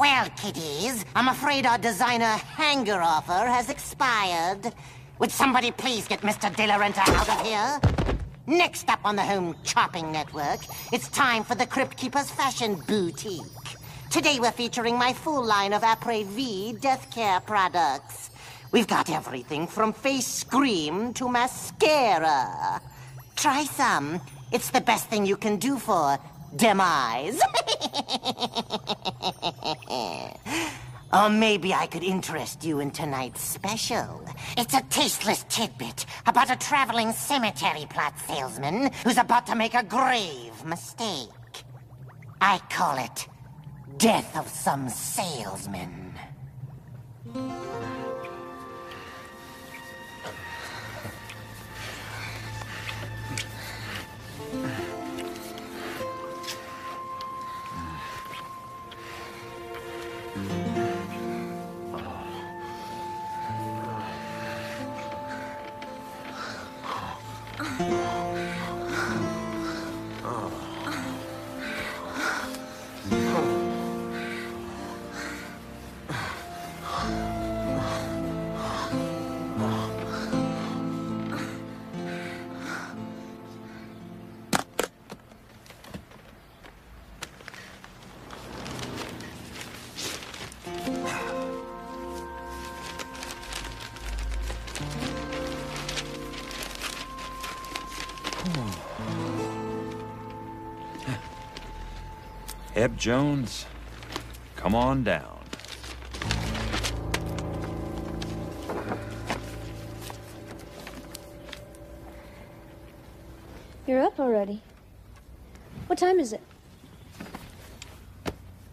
Well, kiddies, I'm afraid our designer hanger offer has expired. Would somebody please get Mr. De La Renta out of here? Next up on the Home Chopping Network, it's time for the Crypt Keeper's Fashion Boutique. Today we're featuring my full line of Après V death care products. We've got everything from face scream to mascara. Try some. It's the best thing you can do for demise. or oh, maybe I could interest you in tonight's special. It's a tasteless tidbit about a traveling cemetery plot salesman who's about to make a grave mistake. I call it Death of Some Salesman. Eb Jones, come on down. You're up already. What time is it?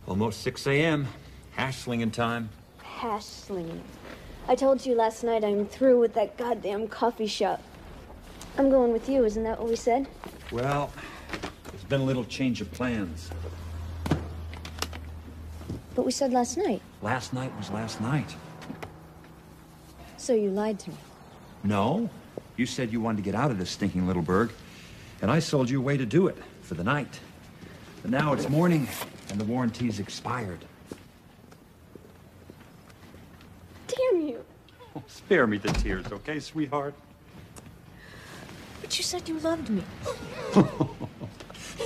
Almost 6 a.m. Hash slinging time. Hash slinging. I told you last night I'm through with that goddamn coffee shop. I'm going with you, isn't that what we said? Well, there's been a little change of plans. But we said last night. Last night was last night. So you lied to me. No. You said you wanted to get out of this stinking little burg, and I sold you a way to do it for the night. But now it's morning, and the warranty's expired. Damn you. Oh, spare me the tears, okay, sweetheart? But you said you loved me.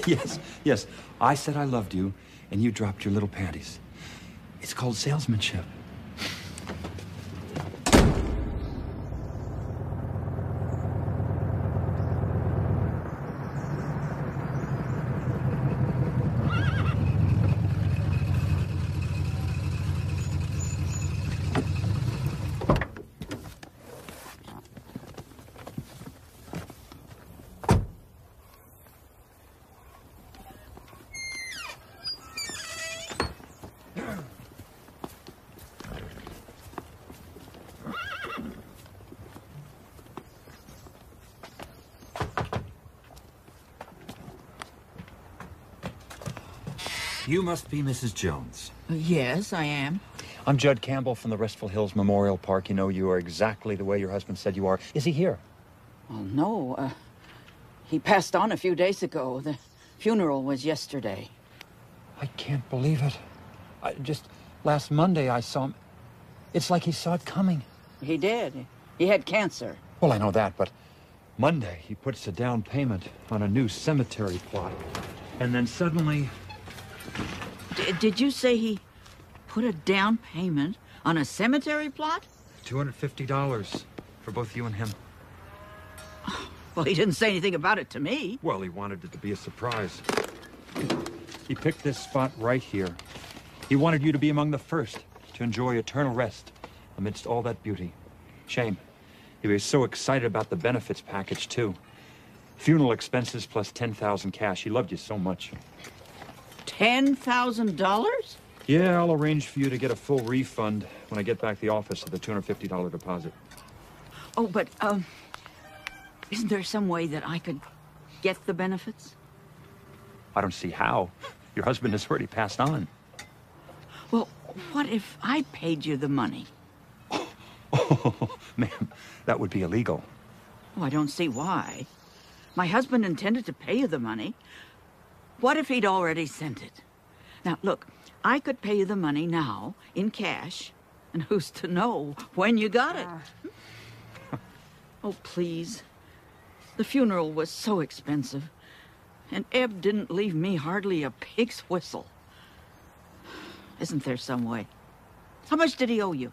yes, yes. I said I loved you, and you dropped your little panties. It's called salesmanship. You must be Mrs. Jones. Yes, I am. I'm Judd Campbell from the Restful Hills Memorial Park. You know, you are exactly the way your husband said you are. Is he here? Well, no. Uh, he passed on a few days ago. The funeral was yesterday. I can't believe it. I, just last Monday I saw him. It's like he saw it coming. He did. He had cancer. Well, I know that, but Monday he puts a down payment on a new cemetery plot. And then suddenly D did you say he put a down payment on a cemetery plot? $250 for both you and him. Well, he didn't say anything about it to me. Well, he wanted it to be a surprise. He picked this spot right here. He wanted you to be among the first to enjoy eternal rest amidst all that beauty. Shame. He was so excited about the benefits package, too. Funeral expenses plus 10,000 cash. He loved you so much. $10,000? Yeah, I'll arrange for you to get a full refund when I get back to the office of the $250 deposit. Oh, but, um, isn't there some way that I could get the benefits? I don't see how. Your husband has already passed on. Well, what if I paid you the money? Oh, ma'am, that would be illegal. Oh, I don't see why. My husband intended to pay you the money. What if he'd already sent it? Now, look, I could pay you the money now in cash, and who's to know when you got it? Ah. oh, please. The funeral was so expensive, and Eb didn't leave me hardly a pig's whistle. Isn't there some way? How much did he owe you?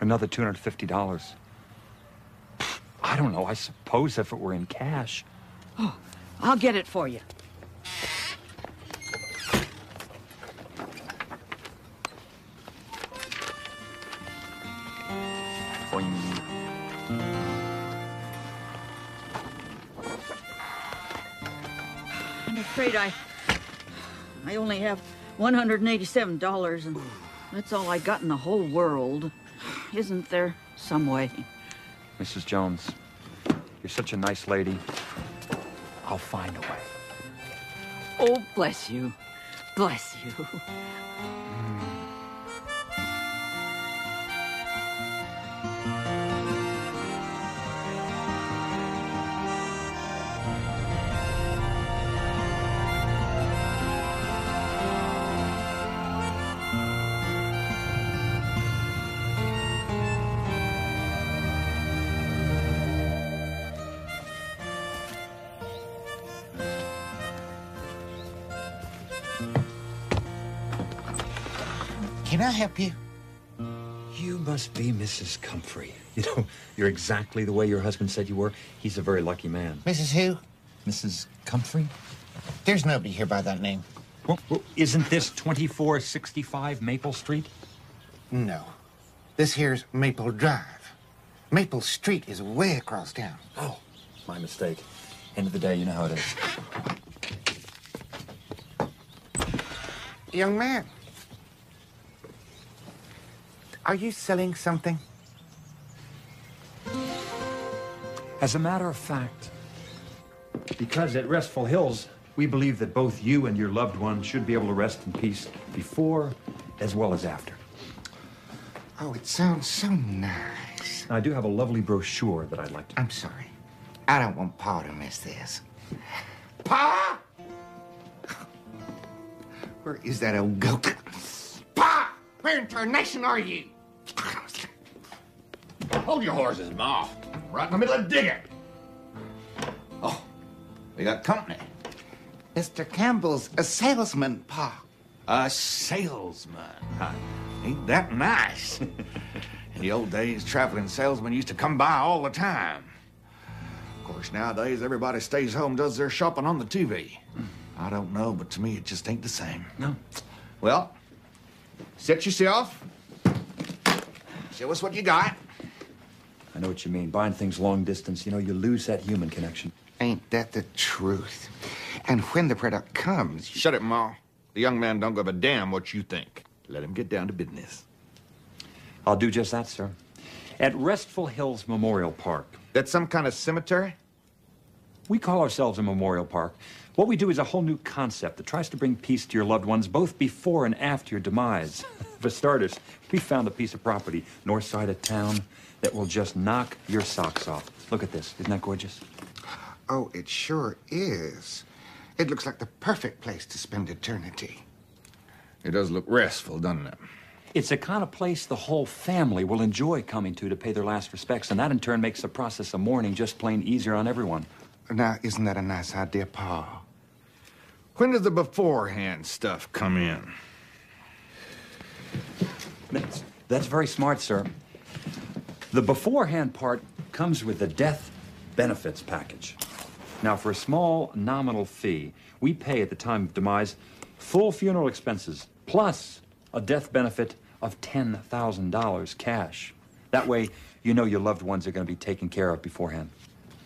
Another $250. I don't know. I suppose if it were in cash. Oh, I'll get it for you. Afraid I... I only have $187, and that's all I got in the whole world. Isn't there some way? Mrs. Jones, you're such a nice lady. I'll find a way. Oh, bless you. Bless you. Mm. Can I help you? You must be Mrs. Comfrey. You know, you're exactly the way your husband said you were. He's a very lucky man. Mrs. Who? Mrs. Comfrey? There's nobody here by that name. Well, well, isn't this 2465 Maple Street? No. This here's Maple Drive. Maple Street is way across town. Oh, my mistake. End of the day, you know how it is. Young man. Are you selling something? As a matter of fact, because at Restful Hills, we believe that both you and your loved one should be able to rest in peace before as well as after. Oh, it sounds so nice. I do have a lovely brochure that I'd like to. I'm sorry. I don't want Pa to miss this. Pa! Where is that old goat? Pa! Where in tarnation are you? Hold your horses, Ma. Right in the middle of digging. Oh, we got company. Mr. Campbell's a salesman, Pa. A salesman. Huh? Ain't that nice? In the old days, traveling salesmen used to come by all the time. Of course, nowadays, everybody stays home, does their shopping on the TV. I don't know, but to me, it just ain't the same. No. Well, set yourself. Show us what you got. I know what you mean. Buying things long distance, you know, you lose that human connection. Ain't that the truth? And when the product comes, you- Shut it, Ma. The young man don't give a damn what you think. Let him get down to business. I'll do just that, sir. At Restful Hills Memorial Park, That's some kind of cemetery? We call ourselves a memorial park. What we do is a whole new concept that tries to bring peace to your loved ones both before and after your demise. For starters, we found a piece of property north side of town that will just knock your socks off. Look at this. Isn't that gorgeous? oh, it sure is. It looks like the perfect place to spend eternity. It does look restful, doesn't it? It's the kind of place the whole family will enjoy coming to to pay their last respects, and that in turn makes the process of mourning just plain easier on everyone. Now, isn't that a nice idea, Pa? When does the beforehand stuff come in? That's, that's very smart, sir. The beforehand part comes with the death benefits package. Now, for a small nominal fee, we pay at the time of demise full funeral expenses plus a death benefit of $10,000 cash. That way, you know your loved ones are going to be taken care of beforehand.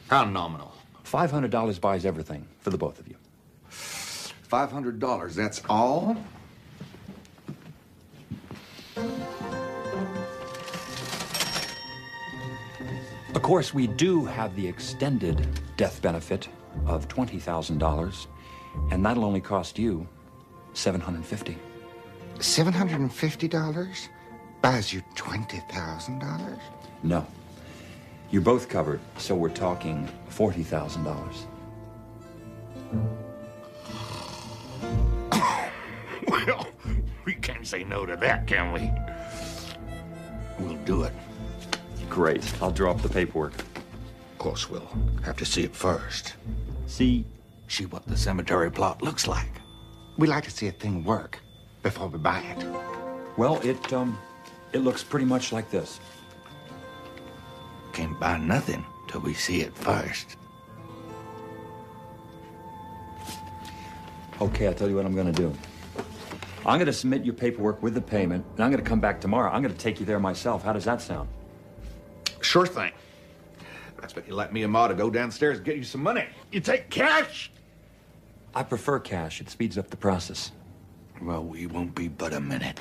How nominal? $500 buys everything for the both of you. $500, that's all? Of course, we do have the extended death benefit of $20,000, and that'll only cost you 750 $750 buys you $20,000? No. You're both covered, so we're talking $40,000. Well, We can't say no to that, can we? We'll do it. Great. I'll draw up the paperwork. Of course, we'll have to see it first. See, See what the cemetery plot looks like. We like to see a thing work before we buy it. well, it, um, it looks pretty much like this. Can't buy nothing till we see it first. Okay, I'll tell you what I'm gonna do. I'm gonna submit your paperwork with the payment, and I'm gonna come back tomorrow. I'm gonna take you there myself. How does that sound? Sure thing. I expect you let me and Ma to go downstairs and get you some money. You take cash? I prefer cash. It speeds up the process. Well, we won't be but a minute.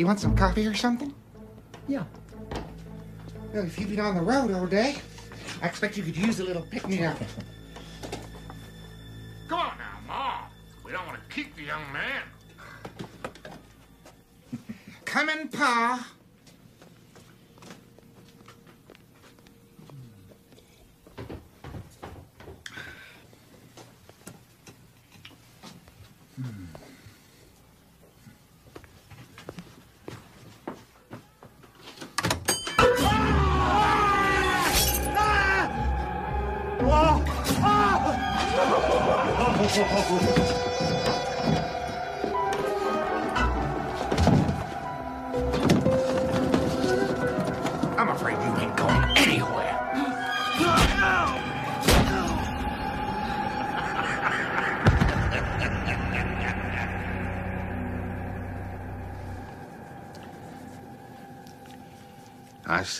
You want some coffee or something? Yeah. Well, if you've been on the road all day, I expect you could use a little pick-me-up. Come on now, Ma. We don't want to keep the young man. Come in, Pa.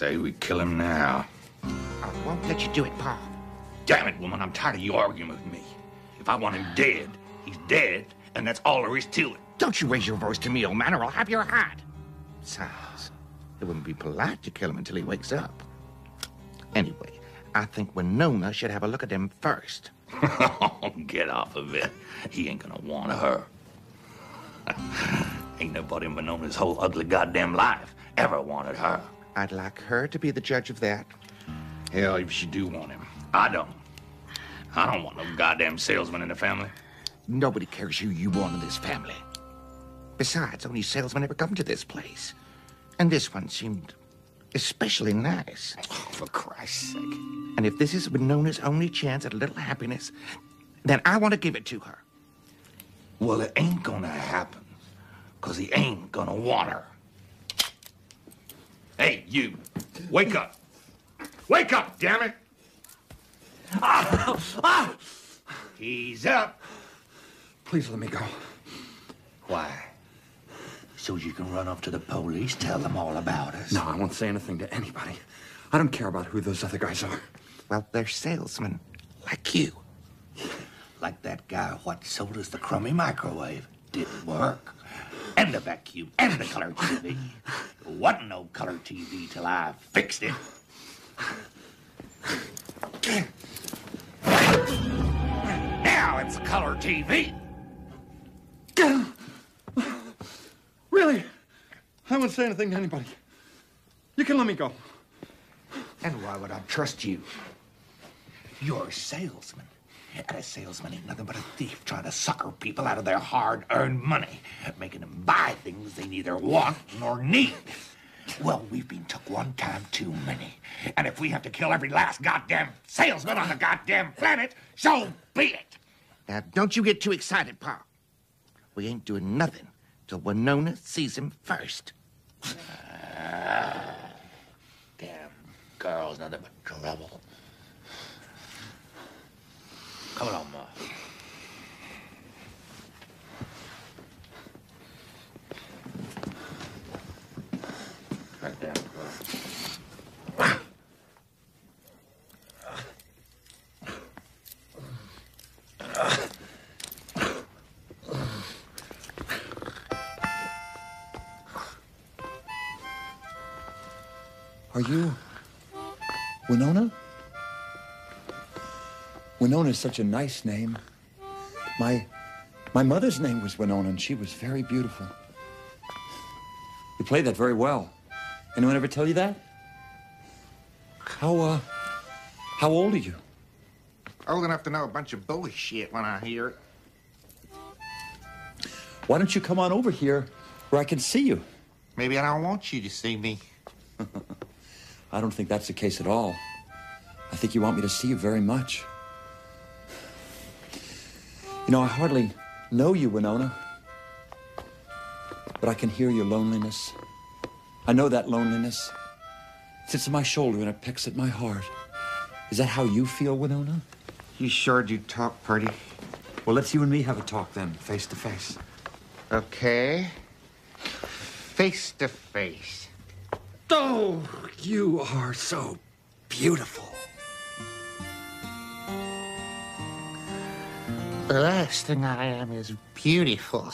Say we kill him now. I won't let you do it, Pa. Damn it, woman, I'm tired of you arguing with me. If I want him dead, he's dead, and that's all there is to it. Don't you raise your voice to me, old man, or I'll have your heart. Besides, it wouldn't be polite to kill him until he wakes up. Anyway, I think Winona should have a look at him first. Get off of it. He ain't gonna want her. ain't nobody in Winona's whole ugly goddamn life ever wanted her. I'd like her to be the judge of that. Hell, if she do want him. I don't. I don't want no goddamn salesman in the family. Nobody cares who you want in this family. Besides, only salesmen ever come to this place. And this one seemed especially nice. Oh, for Christ's sake. And if this is Winona's only chance at a little happiness, then I want to give it to her. Well, it ain't gonna happen. Cause he ain't gonna want her. Hey, you. Wake up. Wake up, damn it. Ah! Ah! He's up. Please let me go. Why? So you can run off to the police, tell them all about us. No, I won't say anything to anybody. I don't care about who those other guys are. Well, they're salesmen, like you. Like that guy what sold us the crummy microwave. Didn't work. And the vacuum and the color TV. Wasn't no color TV till I fixed it. Now it's color TV. Really? I won't say anything to anybody. You can let me go. And why would I trust you? You're a salesman. And a salesman ain't nothing but a thief trying to sucker people out of their hard earned money, making them buy things they neither want nor need. Well, we've been took one time too many. And if we have to kill every last goddamn salesman on the goddamn planet, so be it. Now, don't you get too excited, Pa. We ain't doing nothing till Winona sees him first. Ah, damn girl's nothing but trouble. Come on, Ma. Right there. Are you Winona? Winona is such a nice name. My my mother's name was Winona, and she was very beautiful. You played that very well. Anyone ever tell you that? How uh how old are you? Old enough to know a bunch of bullshit when I hear it. Why don't you come on over here where I can see you? Maybe I don't want you to see me. I don't think that's the case at all. I think you want me to see you very much. You know, I hardly know you, Winona. But I can hear your loneliness. I know that loneliness. It sits on my shoulder and it pecks at my heart. Is that how you feel, Winona? You sure do talk pretty. Well, let's you and me have a talk then, face to face. Okay. Face to face. Oh, you are so beautiful. The last thing I am is beautiful.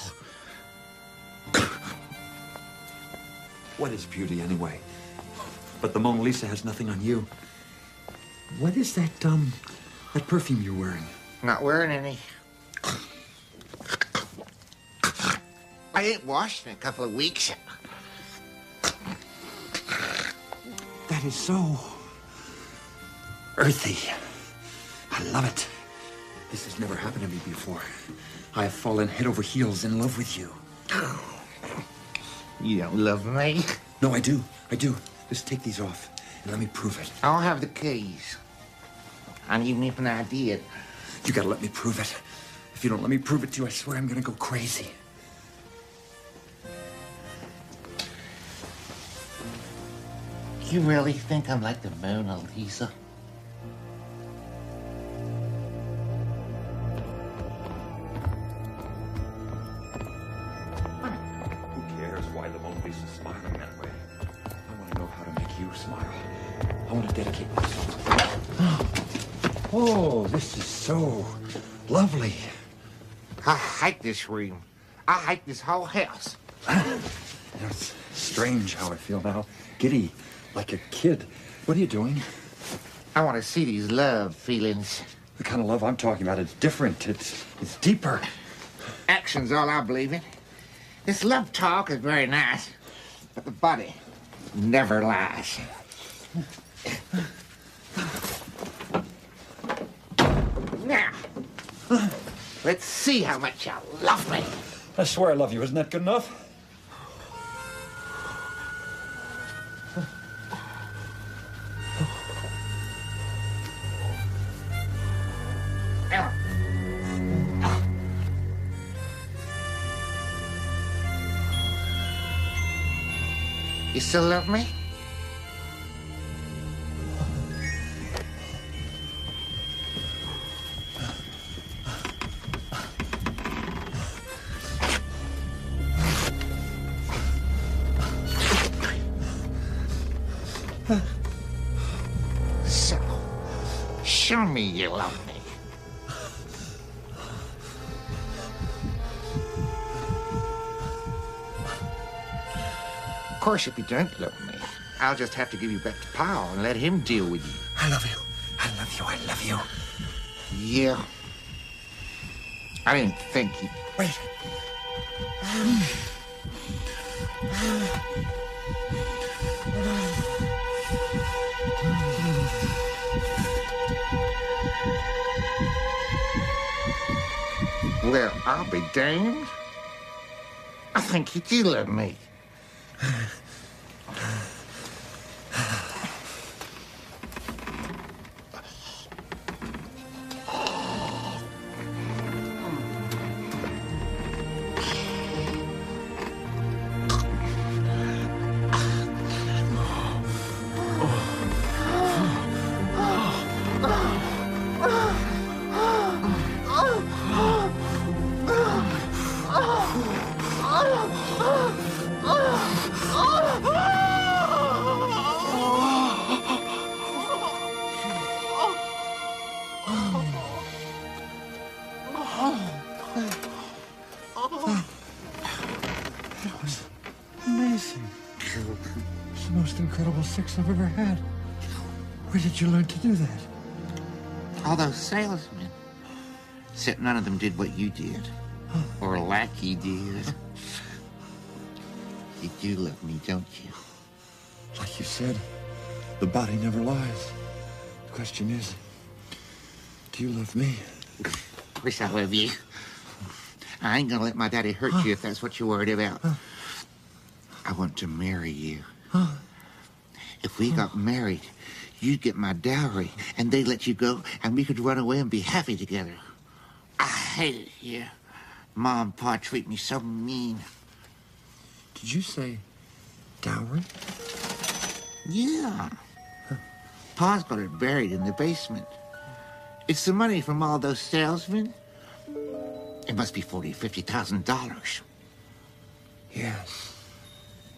What is beauty anyway? But the Mona Lisa has nothing on you. What is that, um, that perfume you're wearing? Not wearing any. I ain't washed in a couple of weeks. That is so earthy. I love it. This has never happened to me before. I have fallen head over heels in love with you. You don't love me. No, I do. I do. Just take these off and let me prove it. I'll have the keys. And even if I did, You gotta let me prove it. If you don't let me prove it to you, I swear I'm gonna go crazy. you really think I'm like the Mona Lisa? This room. I hate this whole house. You know, it's strange how I feel now. Giddy, like a kid. What are you doing? I want to see these love feelings. The kind of love I'm talking about, it's different. It's it's deeper. Action's all I believe in. This love talk is very nice, but the body never lies. Now, let's see how much you love me. I swear I love you. Isn't that good enough? You still love me? Course, if you don't love me, I'll just have to give you back to Pa and let him deal with you. I love you. I love you. I love you. Yeah. I didn't think you. Wait. Well, I'll be damned. I think you do love me. Amazing. It's the most incredible sex I've ever had. Where did you learn to do that? All those salesmen. Except none of them did what you did. Or like you did. You do love me, don't you? Like you said, the body never lies. The question is, Do you love me? Of course I love you. I ain't gonna let my daddy hurt you if that's what you're worried about. I want to marry you. If we got married, you'd get my dowry, and they'd let you go, and we could run away and be happy together. I hate it here. Mom and Pa treat me so mean. Did you say dowry? Yeah. Pa's got it buried in the basement. It's the money from all those salesmen. It must be forty, fifty thousand dollars. Yes.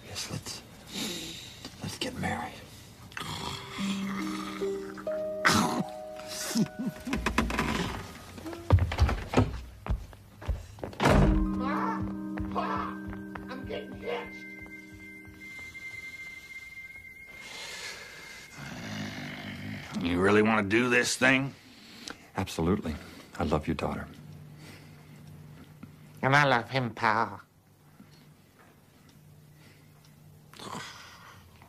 Yes, let's let's get married. really want to do this thing? Absolutely. I love your daughter. And I love him, pal.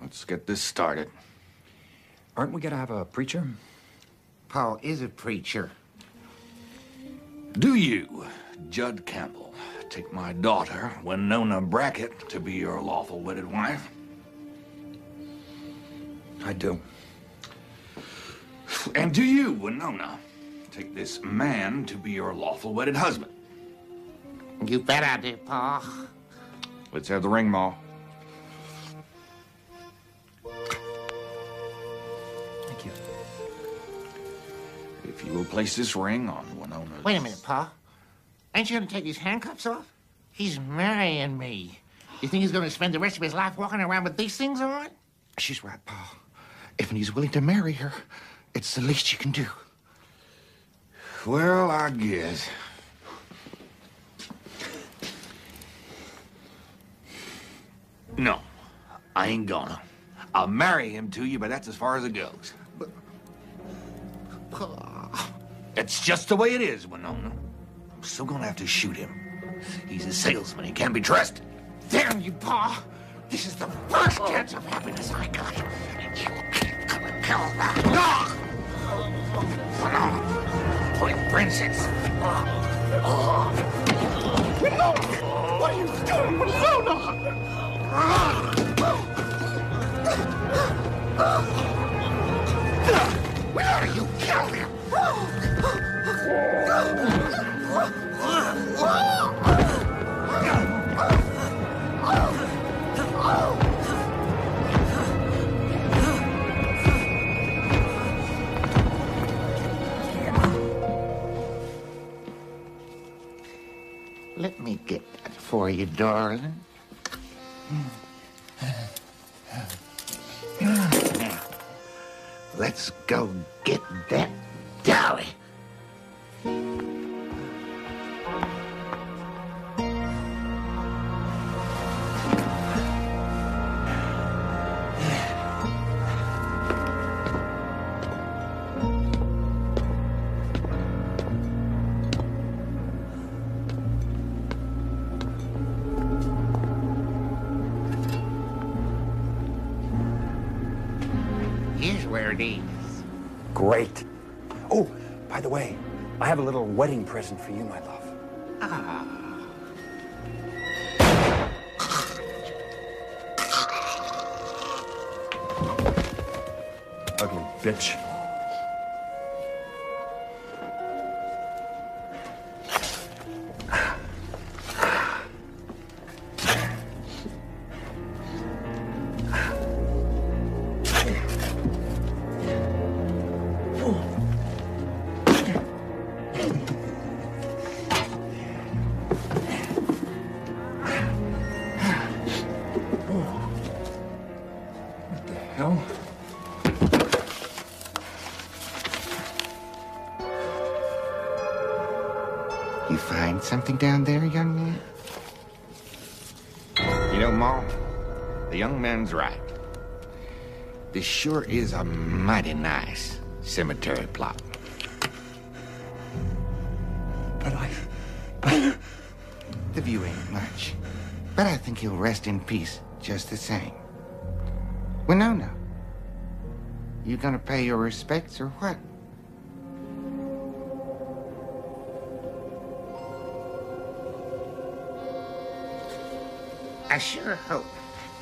Let's get this started. Aren't we gonna have a preacher? Pa is a preacher. Do you, Judd Campbell, take my daughter, Winona Brackett, to be your lawful wedded wife? I do. And do you, Winona, take this man to be your lawful wedded husband? You bet I do, Pa. Let's have the ring, Ma. Thank you. If you will place this ring on Winona. Wait a minute, Pa. Ain't you gonna take these handcuffs off? He's marrying me. You think he's gonna spend the rest of his life walking around with these things on? She's right, Pa. If he's willing to marry her, it's the least you can do. Well, I guess. No, I ain't gonna. I'll marry him to you, but that's as far as it goes. but It's just the way it is, Winona. I'm still gonna have to shoot him. He's a salesman. He can't be trusted. Damn you, Pa! This is the first chance of happiness I got. Kill that. No! What are you doing, Winona? Winona, you killed him! Let me get that for you, darling. Now, let's go get that dowry. Present for you, my love. Ah. Ugly bitch. This sure is a mighty nice cemetery plot. But I... But... The view ain't much. But I think he'll rest in peace just the same. Winona, you gonna pay your respects or what? I sure hope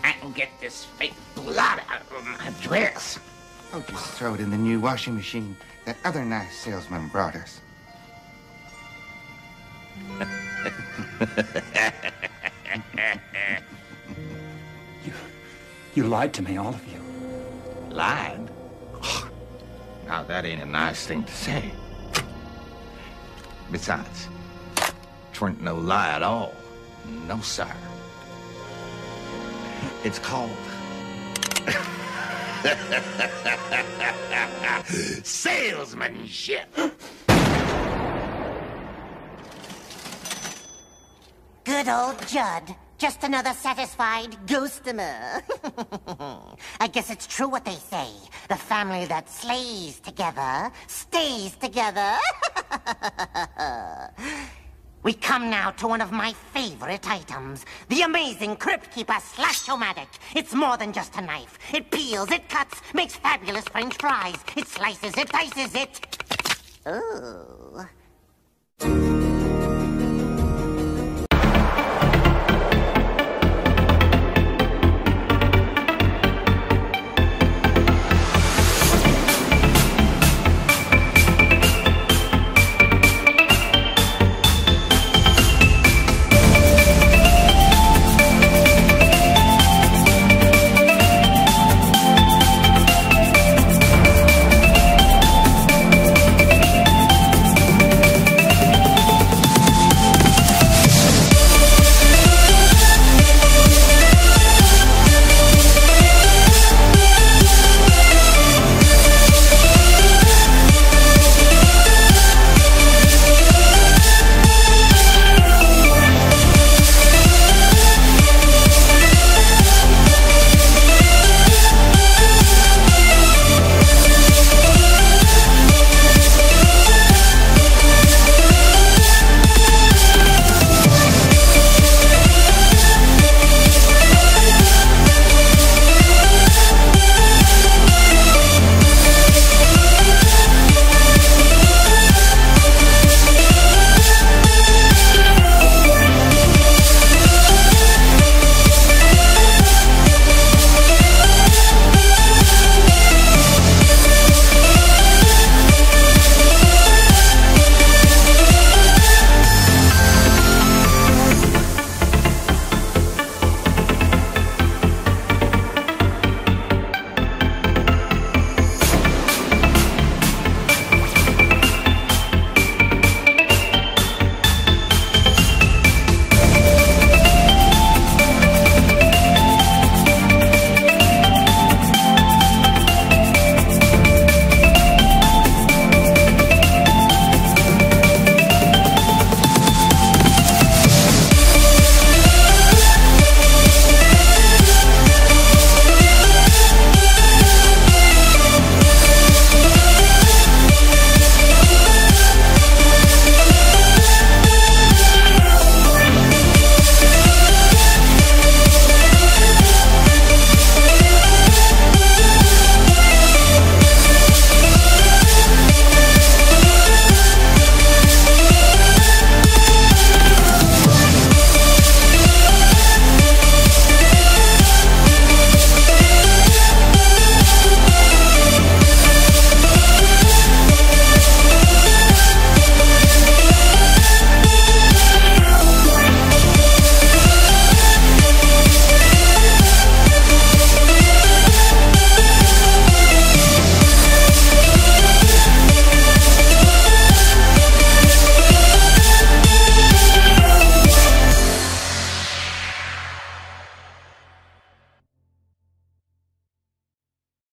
I can get this fake blood out of my dress. I'll just throw it in the new washing machine that other nice salesman brought us. You, you lied to me, all of you. Lied? Now, that ain't a nice thing to say. Besides, tweren't no lie at all. No, sir. It's called... salesmanship. Good old Judd. Just another satisfied ghostomer. I guess it's true what they say. The family that slays together stays together. we come now to one of my favorite items. The amazing Crypt Keeper Slash-O-Matic. It's more than just a knife. It peels, it cuts, makes fabulous french fries. It slices, it dices, it... Ooh.